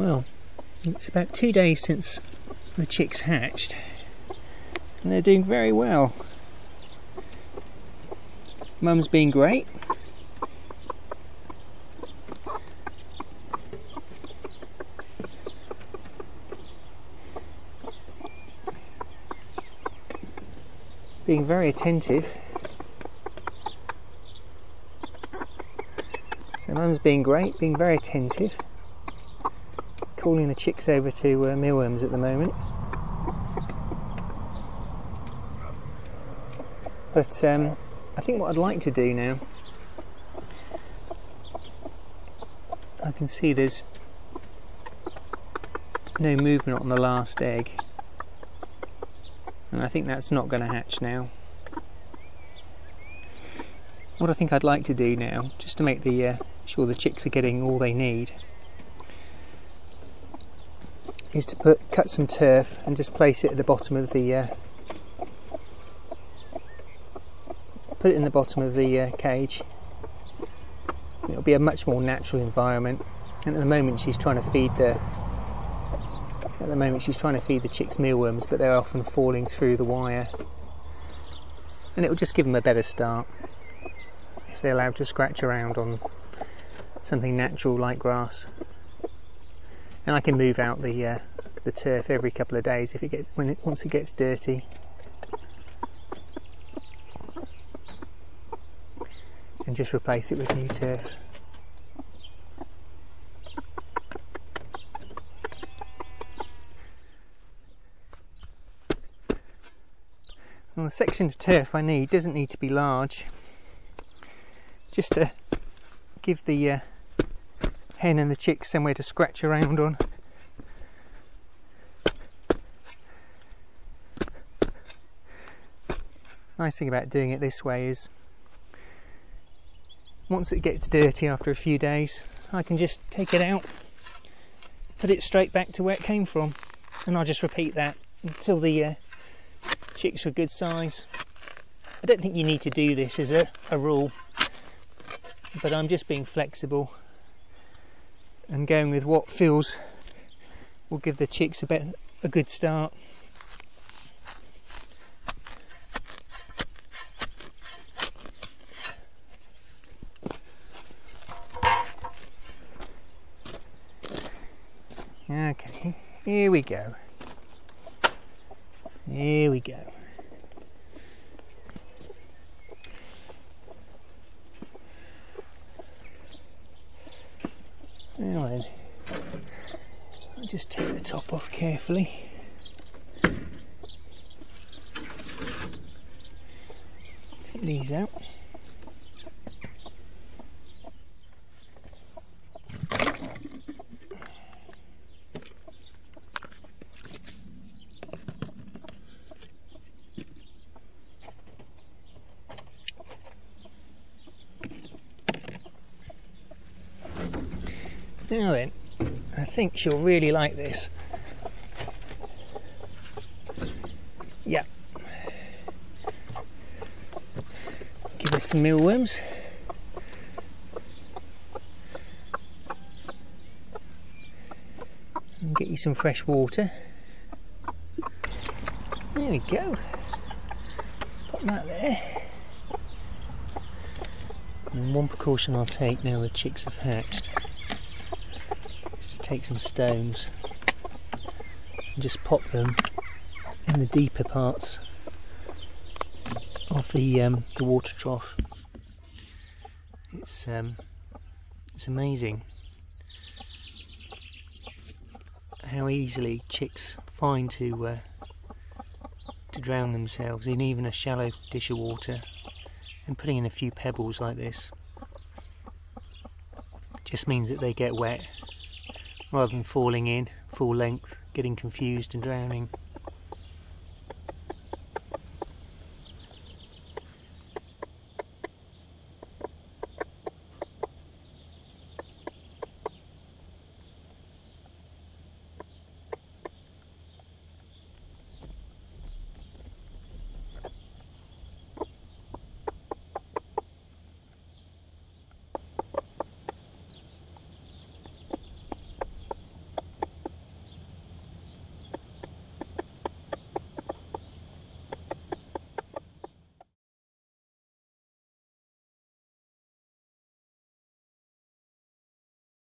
Well, it's about two days since the chicks hatched, and they're doing very well. Mum's been great. Being very attentive. So mum's being great, being very attentive. Calling the chicks over to uh, mealworms at the moment. But um, I think what I'd like to do now, I can see there's no movement on the last egg. And I think that's not going to hatch now. What I think I'd like to do now, just to make the uh, sure the chicks are getting all they need, is to put cut some turf and just place it at the bottom of the uh, put it in the bottom of the uh, cage. It'll be a much more natural environment. And at the moment, she's trying to feed the at the moment she's trying to feed the chicks mealworms, but they're often falling through the wire, and it will just give them a better start if they're allowed to scratch around on something natural like grass. And I can move out the uh, the turf every couple of days if it gets when it once it gets dirty. and just replace it with new turf. Well, the section of turf I need doesn't need to be large, just to give the uh, hen and the chicks somewhere to scratch around on. Nice thing about doing it this way is once it gets dirty after a few days, I can just take it out, put it straight back to where it came from, and I'll just repeat that until the uh, chicks are a good size. I don't think you need to do this as a, a rule, but I'm just being flexible and going with what feels will give the chicks a, bit, a good start. Okay, here we go. Here we go. Then, I'll just take the top off carefully. Take these out. Now then, I think she'll really like this. Yeah. Give her some mealworms. And get you some fresh water. There we go. Put that there. And one precaution I'll take now the chicks have hatched take some stones and just pop them in the deeper parts of the um, the water trough. It's um, it's amazing how easily chicks find to uh, to drown themselves in even a shallow dish of water and putting in a few pebbles like this just means that they get wet rather than falling in full length, getting confused and drowning.